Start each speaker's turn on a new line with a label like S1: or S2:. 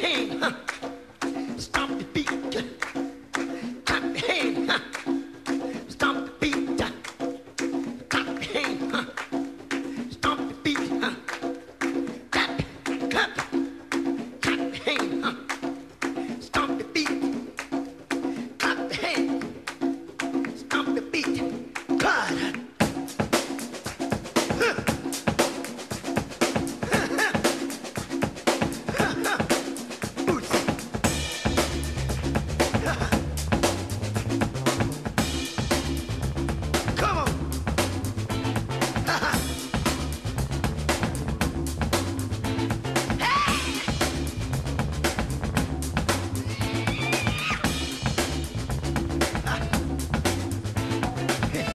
S1: hand, huh? stomp the beat. Clap your hand, huh? stomp the beat. Clap your hand, huh? stomp the beat. Huh? Clap, clap, clap your hand, huh? stomp the beat. Clap your hand, stomp the beat. Clap.